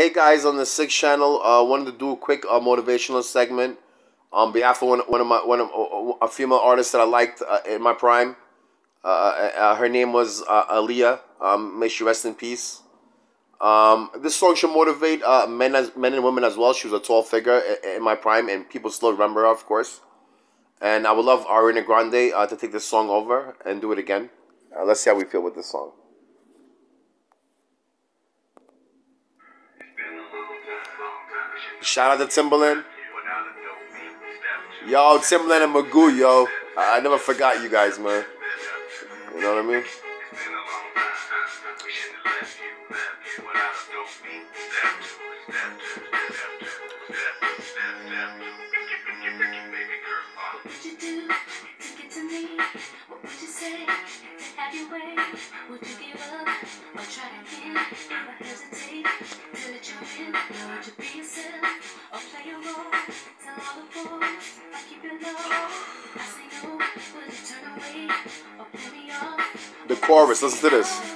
hey guys, on the Six Channel, uh, wanted to do a quick uh, motivational segment on behalf of one, one of my one of uh, a female artist that I liked uh, in my prime. Uh, uh, uh her name was uh, Aaliyah. Um, may she rest in peace. Um, this song should motivate uh, men as men and women as well. She was a tall figure in, in my prime, and people still remember her, of course. And I would love Ariana Grande uh, to take this song over and do it again. Uh, let's see how we feel with this song. Shout out to Timbaland. Yo, Timbaland and Magoo, yo. I, I never forgot you guys, man. You know what I mean? You? Would you give up or try again? Hesitate you in. To be The chorus, listen to this.